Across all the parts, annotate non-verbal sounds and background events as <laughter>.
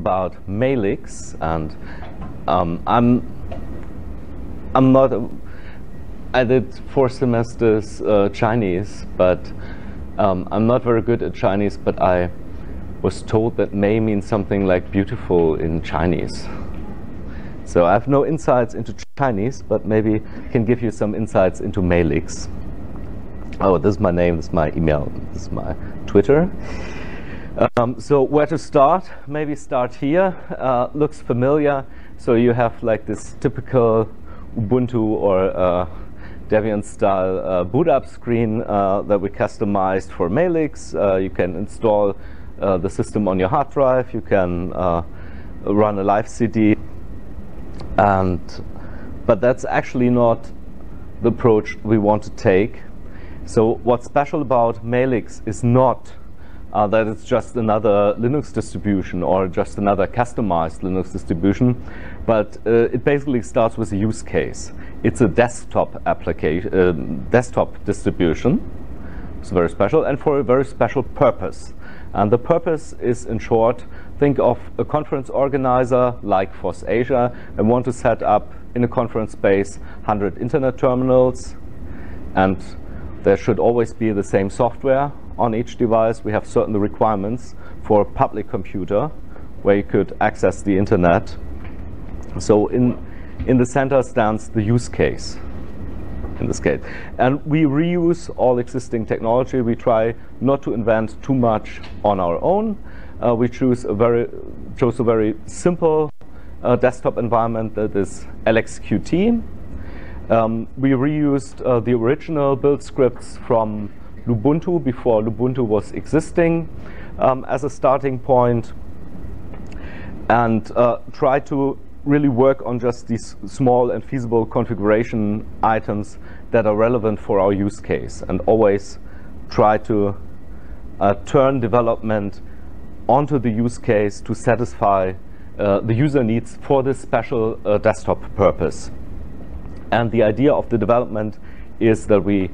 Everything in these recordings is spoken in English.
about Meilix, and um, I'm I'm not. I did four semesters uh, Chinese, but um, I'm not very good at Chinese. But I was told that May means something like beautiful in Chinese. So I have no insights into Chinese, but maybe can give you some insights into Meilix. Oh, this is my name, this is my email, this is my Twitter. Um, so where to start? Maybe start here. Uh, looks familiar. So you have like this typical Ubuntu or uh, Debian style uh, boot up screen uh, that we customized for Meilix. Uh, you can install uh, the system on your hard drive. You can run a live CD. And, but that's actually not the approach we want to take. So what's special about Meilix is not uh, that it's just another Linux distribution or just another customized Linux distribution, but uh, it basically starts with a use case. It's a desktop application, uh, desktop distribution. It's very special and for a very special purpose. And the purpose is, in short, think of a conference organizer like FOSSASIA and want to set up in a conference space 100 internet terminals and there should always be the same software on each device. We have certain requirements for a public computer where you could access the internet. So in, in the center stands the use case in this case. And we reuse all existing technology. We try not to invent too much on our own. Uh, we choose a very, chose a very simple uh, desktop environment that is LXQT. Um, we reused uh, the original build scripts from Lubuntu before Lubuntu was existing um, as a starting point and uh, try to really work on just these small and feasible configuration items that are relevant for our use case and always try to uh, turn development onto the use case to satisfy uh, the user needs for this special uh, desktop purpose. And the idea of the development is that we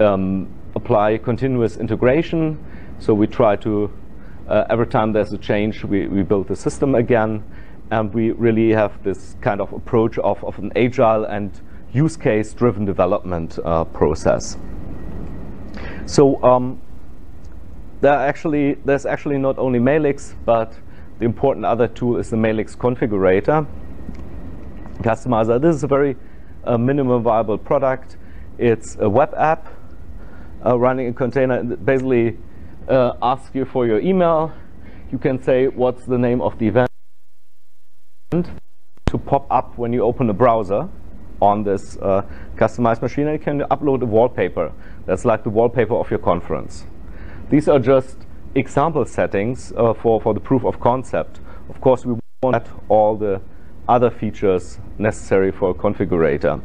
um, apply continuous integration. So we try to, uh, every time there's a change, we, we build the system again. And we really have this kind of approach of, of an agile and use case driven development uh, process. So um, there actually, there's actually not only Meilix, but the important other tool is the Meilix configurator. Customizer, this is a very a minimum viable product. It's a web app uh, running a container basically uh, asks you for your email. You can say what's the name of the event to pop up when you open a browser on this uh, customized machine. And you can upload a wallpaper. That's like the wallpaper of your conference. These are just example settings uh, for, for the proof of concept. Of course, we want all the other features necessary for a configurator.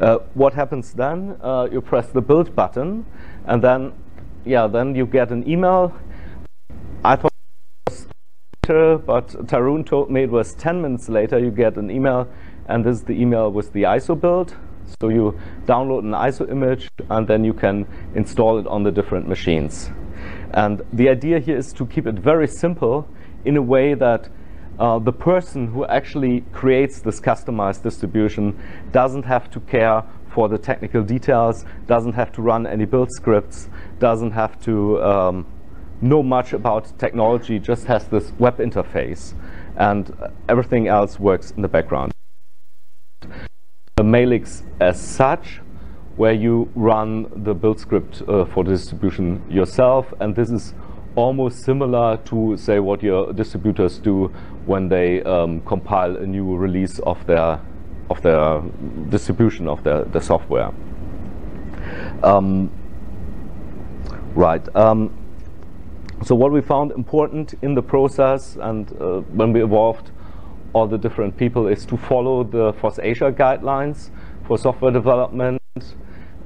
Uh, what happens then? Uh, you press the build button, and then, yeah, then you get an email. I thought it was later, but Tarun told me it was 10 minutes later. You get an email, and this is the email with the ISO build. So you download an ISO image, and then you can install it on the different machines. And the idea here is to keep it very simple in a way that uh, the person who actually creates this customized distribution doesn't have to care for the technical details, doesn't have to run any build scripts, doesn't have to um, know much about technology, just has this web interface. And everything else works in the background. The Meilix as such, where you run the build script uh, for the distribution yourself, and this is almost similar to, say, what your distributors do when they um, compile a new release of their of their distribution of their, the software. Um, right. Um, so what we found important in the process and uh, when we evolved all the different people is to follow the FOSSASIA guidelines for software development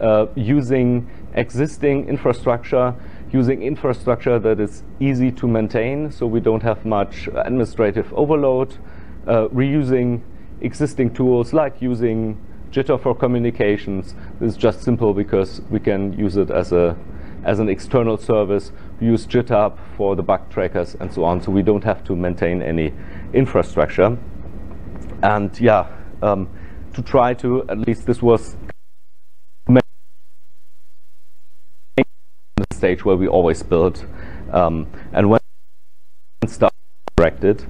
uh, using existing infrastructure using infrastructure that is easy to maintain so we don't have much administrative overload, uh, reusing existing tools like using Gitter for communications. This is just simple because we can use it as a as an external service we use GitHub for the bug trackers and so on, so we don't have to maintain any infrastructure. And yeah, um, to try to, at least this was the stage where we always build. Um, and when stuff directed,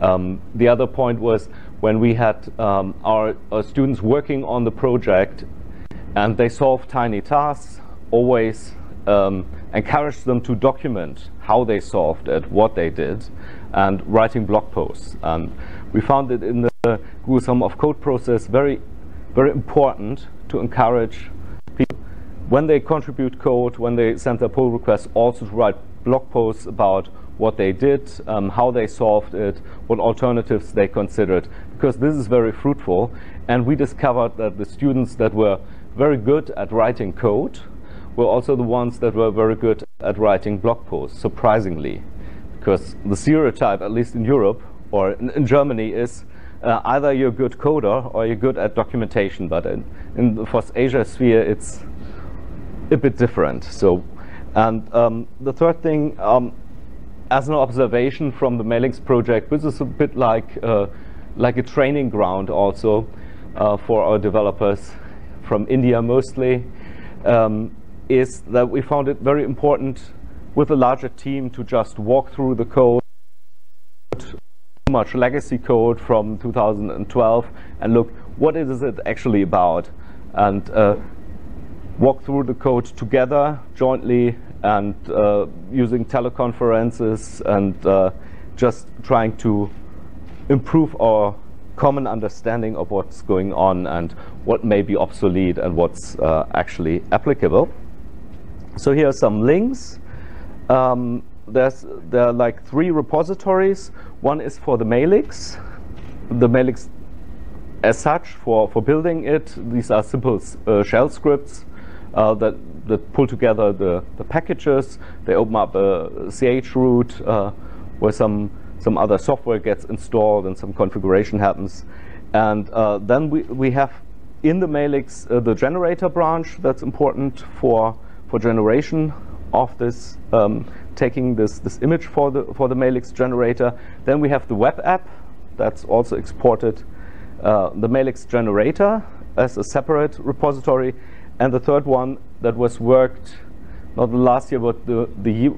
um, the other point was when we had um, our, our, students working on the project and they solved tiny tasks, always um, encourage them to document how they solved it, what they did, and writing blog posts. And we found it in the Google Summer of Code process very, very important to encourage when they contribute code, when they send their pull requests, also to write blog posts about what they did, um, how they solved it, what alternatives they considered, because this is very fruitful. And we discovered that the students that were very good at writing code were also the ones that were very good at writing blog posts, surprisingly. Because the stereotype, at least in Europe or in, in Germany, is uh, either you're a good coder or you're good at documentation. But in, in the FOSSASIA sphere, it's a bit different. So, and um, the third thing, um, as an observation from the Meilix project, which is a bit like, uh, like a training ground also uh, for our developers from India mostly, um, is that we found it very important with a larger team to just walk through the code, much legacy code from 2012, and look, what is it actually about? And uh, walk through the code together, jointly, and uh, using teleconferences and uh, just trying to improve our common understanding of what's going on and what may be obsolete and what's uh, actually applicable. So here are some links. Um, there's, there are like three repositories. One is for the Meilix. The Meilix as such for, for building it, these are simple uh, shell scripts uh, that, that pull together the, the packages. They open up a chroot uh, where some, some other software gets installed and some configuration happens. And uh, then we, we have in the Meilix uh, the generator branch that's important for, for generation of this, um, taking this, this image for the, for the Meilix generator. Then we have the web app that's also exported uh, the Meilix generator as a separate repository. And the third one that was worked not the last year, but the, the, year,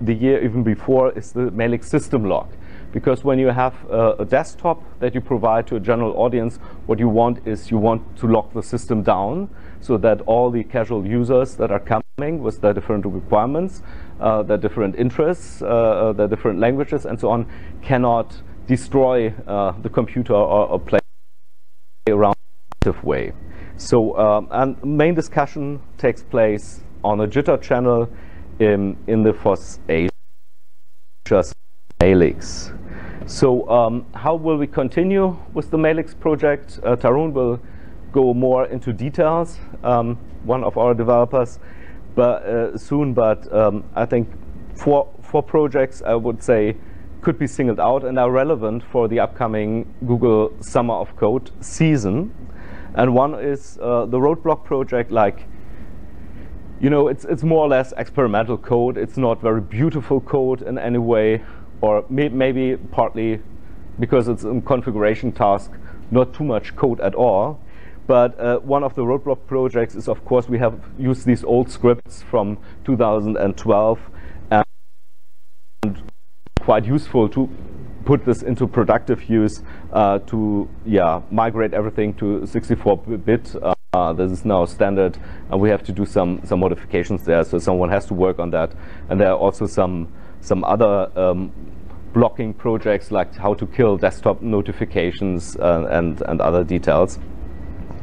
the year even before is the Meilix system lock. Because when you have a, desktop that you provide to a general audience, what you want is you want to lock the system down so that all the casual users that are coming with their different requirements, uh, their different interests, uh, uh their different languages, and so on, cannot destroy uh, the computer or, or play around way. So, um, and main discussion takes place on a Gitter channel in, in the FOSS Asia Meilix. So, um, how will we continue with the Meilix project? Uh, Tarun will go more into details, um, one of our developers, but uh, soon. But um, I think four, four projects I would say could be singled out and are relevant for the upcoming Google Summer of Code season. And one is uh, the Roadblock project, like, you know, it's, it's more or less experimental code. It's not very beautiful code in any way, or may maybe partly because it's a configuration task, not too much code at all. But uh, one of the roadblock projects is, of course, we have used these old scripts from 2012 and quite useful to put this into productive use uh, to yeah migrate everything to 64-bit. Uh, this is now standard, and we have to do some some modifications there. So someone has to work on that, and there are also some some other um, blocking projects like how to kill desktop notifications uh, and and other details.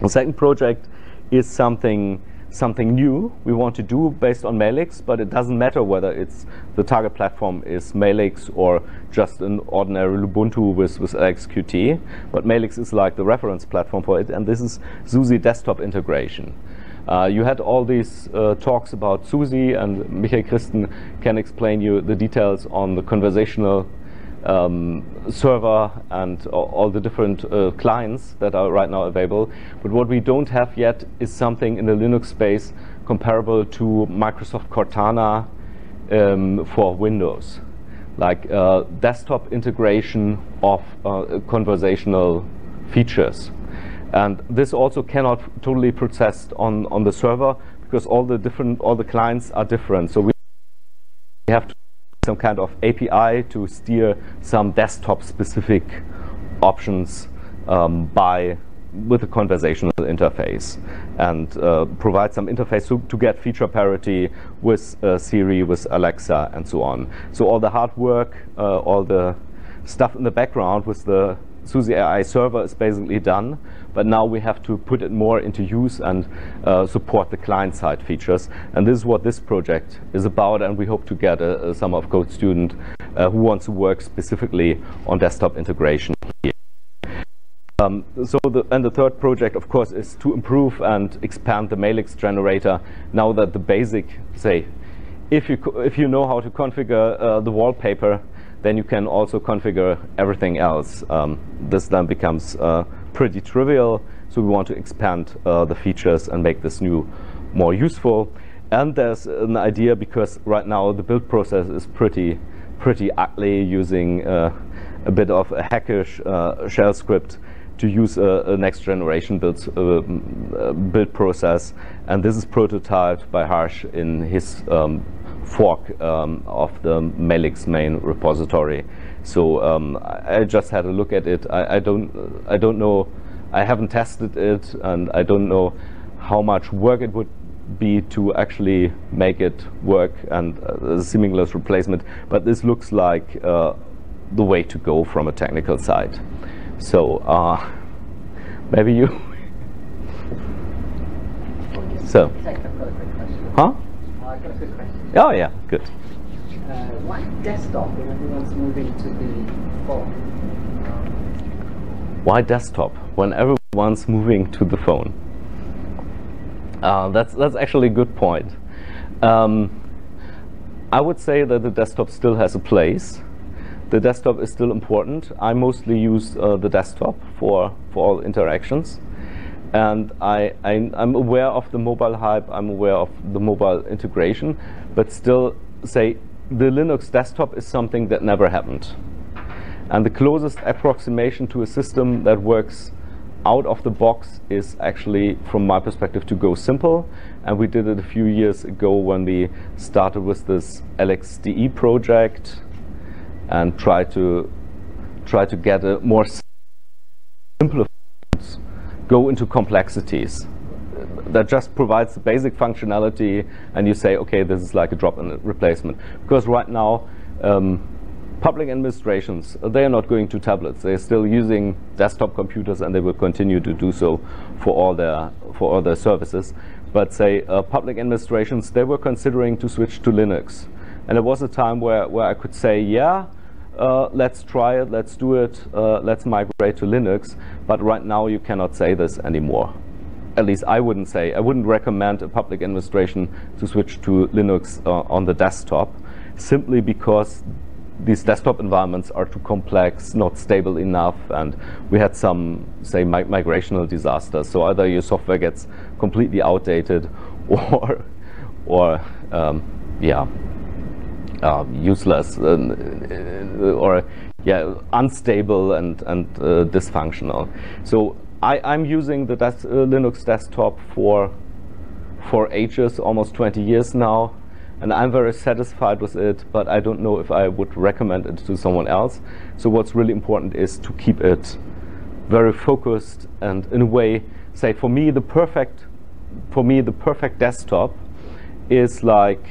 The second project is something something new we want to do based on Meilix, but it doesn't matter whether it's the target platform is Meilix or just an ordinary Ubuntu with, with LXQT. But Meilix is like the reference platform for it, and this is SUSI desktop integration. Uh, you had all these uh, talks about SUSI, and Michael Christen can explain you the details on the conversational um, server and all the different uh, clients that are right now available. But what we don't have yet is something in the Linux space comparable to Microsoft Cortana um, for Windows, like uh, desktop integration of uh, conversational features. And this also cannot totally processed on, on the server because all the different all the clients are different. So we have to some kind of API to steer some desktop specific options um, by with a conversational interface and uh, provide some interface to, to, get feature parity with uh, Siri, with Alexa, and so on. So all the hard work, uh, all the stuff in the background with the SUSI AI server is basically done, but now we have to put it more into use and uh, support the client-side features. And this is what this project is about, and we hope to get a, a summer of code student uh, who wants to work specifically on desktop integration here. Um, so the, and the third project, of course, is to improve and expand the Meilix generator now that the basic, say, if you, if you know how to configure uh, the wallpaper, then you can also configure everything else. Um, this then becomes uh, pretty trivial, so we want to expand uh, the features and make this new more useful. And there's an idea because right now the build process is pretty, pretty ugly using uh, a bit of a hackish uh, shell script to use a, a next generation build, uh, build process. And this is prototyped by Harsh in his um, fork um, of the Meilix main repository. So um, I just had a look at it. I, I, don't, I don't know, I haven't tested it, and I don't know how much work it would be to actually make it work and uh, a seamless replacement. But this looks like uh, the way to go from a technical side. So uh, <laughs> maybe you. <laughs> so. Huh? Oh yeah, good. Uh, why desktop when everyone's moving to the phone? Why desktop when everyone's moving to the phone? Uh, that's that's actually a good point. Um, I would say that the desktop still has a place. The desktop is still important. I mostly use uh, the desktop for for all interactions and I, I, am aware of the mobile hype, I'm aware of the mobile integration, but still say the Linux desktop is something that never happened. And the closest approximation to a system that works out of the box is actually, from my perspective, to go simple. And we did it a few years ago when we started with this LXDE project and try to try to get a more simple go into complexities that just provides the basic functionality and you say, okay, this is like a drop-in replacement. Because right now, um, public administrations, they are not going to tablets. They're still using desktop computers and they will continue to do so for all their, for all their services. But say uh, public administrations, they were considering to switch to Linux. And there was a time where, where I could say, yeah, uh, let's try it, let's do it, uh, let's migrate to Linux. But right now you cannot say this anymore. At least I wouldn't say. I wouldn't recommend a public administration to switch to Linux uh, on the desktop simply because these desktop environments are too complex, not stable enough, and we had some, say, mi migrational disasters. So either your software gets completely outdated <laughs> or, or um, yeah, uh, useless uh, or yeah unstable and and uh, dysfunctional. So I, am using the des uh, Linux desktop for for ages, almost 20 years now, and I'm very satisfied with it. But I don't know if I would recommend it to someone else. So what's really important is to keep it very focused and in a way, say for me the perfect for me the perfect desktop is like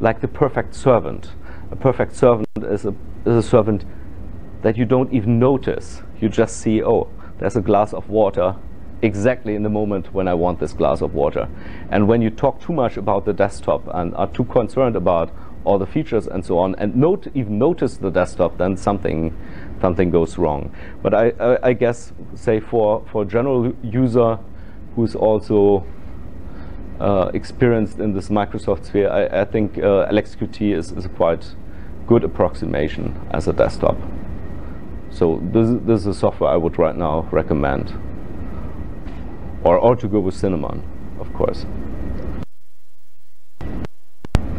like the perfect servant. A perfect servant is a, is a servant that you don't even notice. You just see, oh, there's a glass of water exactly in the moment when I want this glass of water. And when you talk too much about the desktop and are too concerned about all the features and so on, and note, even notice the desktop, then something something goes wrong. But I, I, I guess, say for for general user who's also uh, experienced in this Microsoft sphere, I, I think uh, LXQT is, is a quite good approximation as a desktop. So this, this is a software I would right now recommend. Or, or to go with Cinnamon, of course.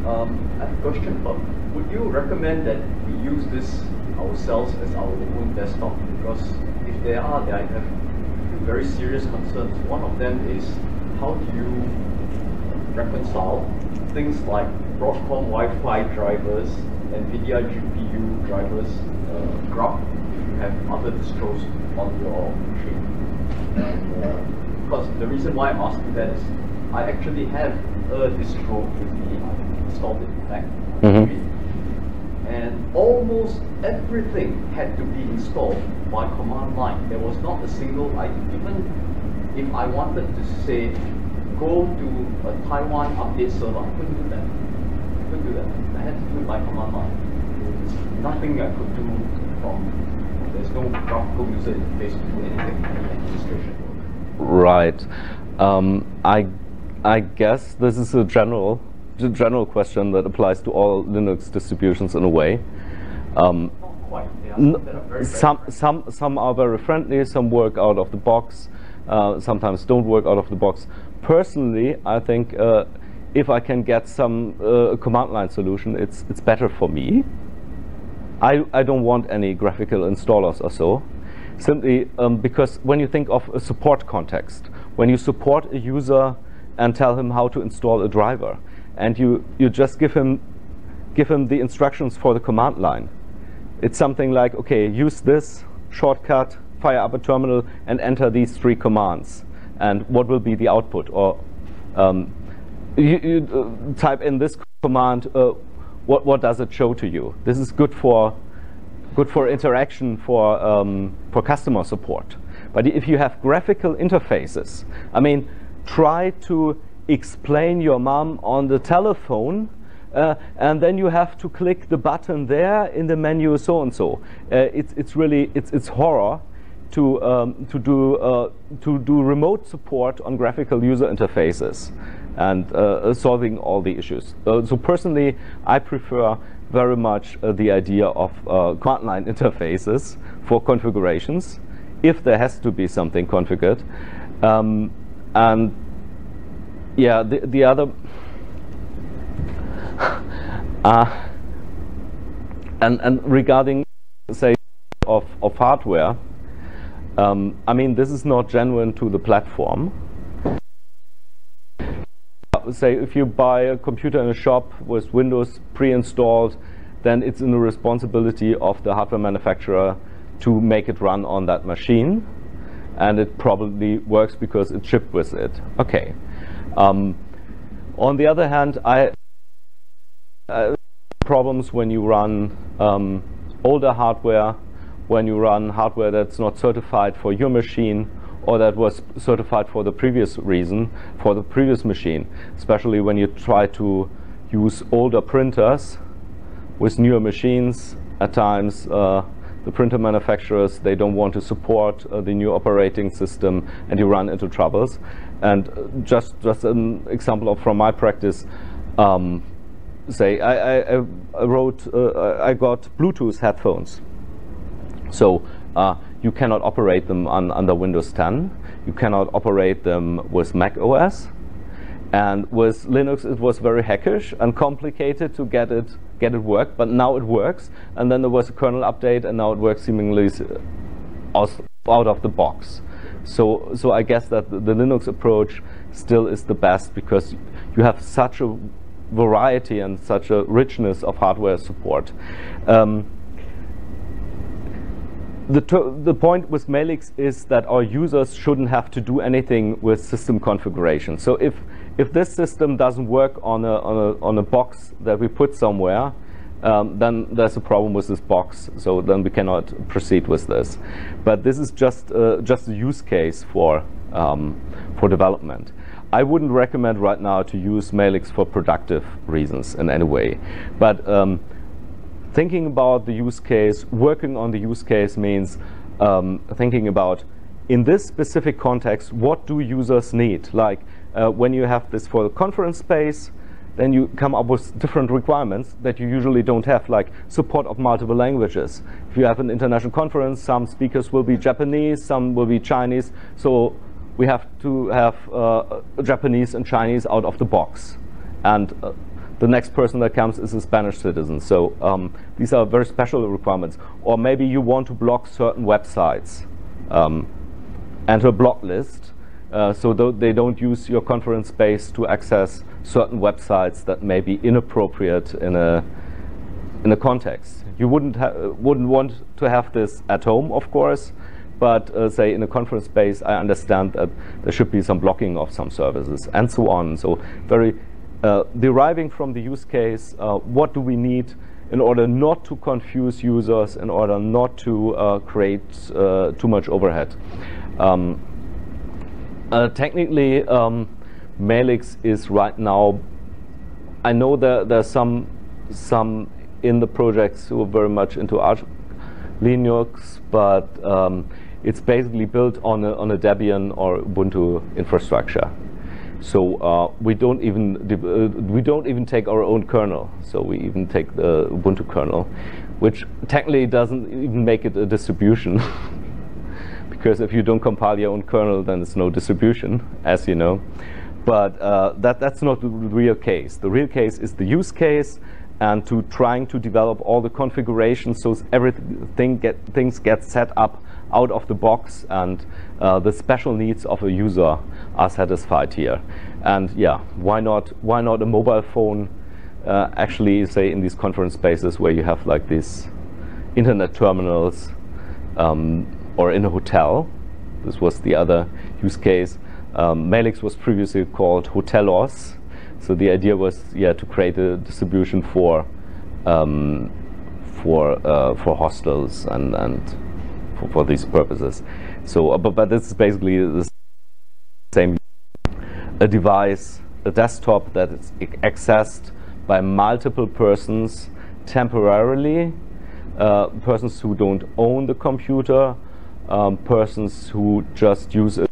Um, I have a question, but would you recommend that we use this ourselves as our own desktop? Because if there are, I have very serious concerns. One of them is how do you reconcile things like Broadcom Wi-Fi drivers, NVIDIA GPU drivers, uh, graph, you have other distros on your machine. And, uh, because the reason why I'm asking that is I actually have a distro with me, I installed it in Mac. Mhm. And almost everything had to be installed by command line. There was not a single, I, even if I wanted to say, go to a Taiwan update server, I couldn't do that. I couldn't do that. I had to do it by command line. There's nothing I could do from, no graphical user interface to do anything, any administration work. Right. Um, I, I guess this is a general, a general question that applies to all Linux distributions in a way. Um, Not quite. Some are very, very some, friendly. some, some are very friendly, some work out of the box, uh, sometimes don't work out of the box. Personally, I think uh, if I can get some uh, command line solution, it's, it's better for me. I, I don't want any graphical installers or so. Simply um, because when you think of a support context, when you support a user and tell him how to install a driver, and you, you just give him, give him the instructions for the command line, it's something like, okay, use this shortcut, fire up a terminal, and enter these three commands. And what will be the output? Or um, you, you uh, type in this command, uh, what, what does it show to you? This is good for, good for interaction for, um, for customer support. But if you have graphical interfaces, I mean, try to explain your mom on the telephone uh, and then you have to click the button there in the menu so and so. Uh, it's, it's really it's, it's horror to um, to do uh, to do remote support on graphical user interfaces and uh, solving all the issues. Uh, so personally, I prefer very much uh, the idea of uh, command line <laughs> interfaces for configurations, if there has to be something configured, um, and yeah, the the other. <laughs> Uh, and, and regarding, say, of, of hardware, um, I mean, this is not genuine to the platform. Say, if you buy a computer in a shop with Windows pre-installed, then it's in the responsibility of the hardware manufacturer to make it run on that machine. And it probably works because it shipped with it. Okay. Um, on the other hand, I uh, problems when you run um, older hardware, when you run hardware that's not certified for your machine or that was certified for the previous reason, for the previous machine, especially when you try to use older printers with newer machines. At times, uh, the printer manufacturers, they don't want to support uh, the new operating system and you run into troubles. And uh, just, just an example of from my practice, um, say I, I, I wrote, uh, I got Bluetooth headphones. So uh, you cannot operate them on, under Windows 10. You cannot operate them with Mac OS. And with Linux, it was very hackish and complicated to get it get it work. But now it works. And then there was a kernel update, and now it works seemingly out of the box. So, so I guess that the, Linux approach still is the best because you have such a variety and such a richness of hardware support. Um, the, the point with Meilix is that our users shouldn't have to do anything with system configuration. So if, if this system doesn't work on a, on a, on a box that we put somewhere, um, then there's a problem with this box. So then we cannot proceed with this. But this is just, uh, just a use case for, um, for development. I wouldn't recommend right now to use Meilix for productive reasons in any way. But um, thinking about the use case, working on the use case means um, thinking about in this specific context, what do users need? Like uh, when you have this for the conference space, then you come up with different requirements that you usually don't have, like support of multiple languages. If you have an international conference, some speakers will be Japanese, some will be Chinese. So we have to have uh, Japanese and Chinese out of the box. And uh, the next person that comes is a Spanish citizen. So um, these are very special requirements. Or maybe you want to block certain websites. Um, enter a block list uh, so th they don't use your conference space to access certain websites that may be inappropriate in a in a context. You wouldn't wouldn't want to have this at home, of course, but uh, say in a conference space, I understand that there should be some blocking of some services and so on. So very deriving from the use case, uh, what do we need in order not to confuse users, in order not to uh, create uh, too much overhead. Um, uh, technically, um, Meilix is right now. I know that there's some some in the projects who are very much into Arch Linux, but um, it's basically built on a, on a Debian or Ubuntu infrastructure. So uh, we don't even uh, we don't even take our own kernel. So we even take the Ubuntu kernel, which technically doesn't even make it a distribution. <laughs> because if you don't compile your own kernel, then it's no distribution, as you know. But uh, that, that's not the real case. The real case is the use case and to trying to develop all the configurations so everything get, things get set up out of the box and uh, the special needs of a user are satisfied here. And yeah, why not, why not a mobile phone uh, actually say in these conference spaces where you have like these internet terminals um, or in a hotel. This was the other use case. Um, Meilix was previously called Hotelos. So the idea was, yeah, to create a distribution for um, for uh, for hostels and and for, for these purposes. So, uh, but but this is basically the same. A device, a desktop that is accessed by multiple persons temporarily, uh, persons who don't own the computer, um, persons who just use it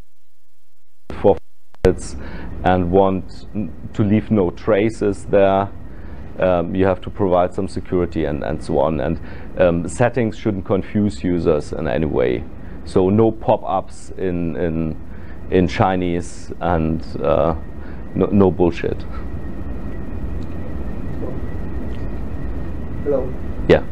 for and want to leave no traces there. Um, you have to provide some security and, and so on. And um, settings shouldn't confuse users in any way. So no pop-ups in, in, in Chinese and uh, no, no bullshit. Hello. Yeah.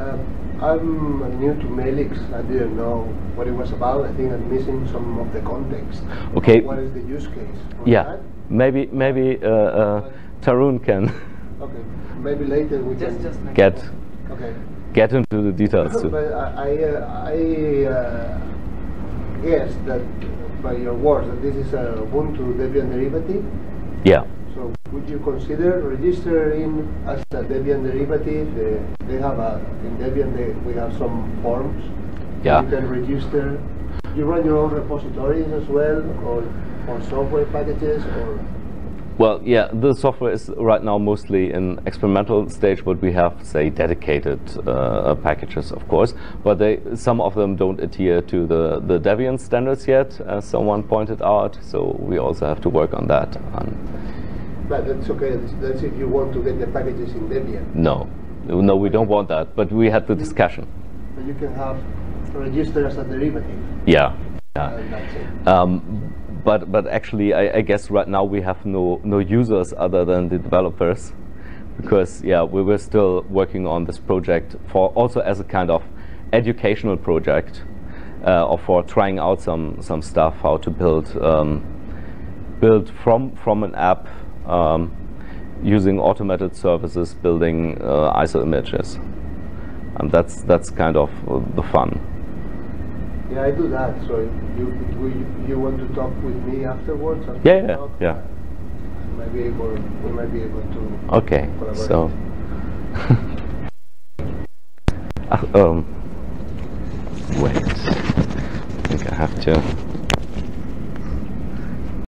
Um, I'm new to Meilix. I didn't know what it was about. I think I'm missing some of the context. Okay. What is the use case? yeah. That? Maybe maybe uh, uh, Tarun can. <laughs> Okay. Maybe later we Just, can just get. Okay. get into the details <laughs> too. but I I, uh, I uh, guess that by your words that this is a Ubuntu Debian derivative. Yeah. So would you consider registering as a Debian derivative? Uh, they have a in Debian they, we have some forms. Yeah. You can register. You run your own repositories as well, or or software packages, or Well, yeah, the software is right now mostly in experimental stage, but we have, say, dedicated uh, packages, of course. But they, some of them don't adhere to the, the Debian standards yet, as someone pointed out. So we also have to work on that. But that's okay. That's, if you want to get the packages in Debian. no, no, we don't want that. But we had the discussion. But you can have register as a derivative. Yeah, yeah. It. Um, but but actually, I, I guess right now we have no no users other than the developers, because yeah, we were still working on this project for also as a kind of educational project, uh, or for trying out some some stuff how to build um, build from from an app um, using automated services, building uh, ISO images, and that's that's kind of the fun. Yeah, I do that. So you you, you want to talk with me afterwards? after Yeah, yeah, yeah. I might be able. We might be able to. Okay, so <laughs> Ah, um, wait, I think I have to.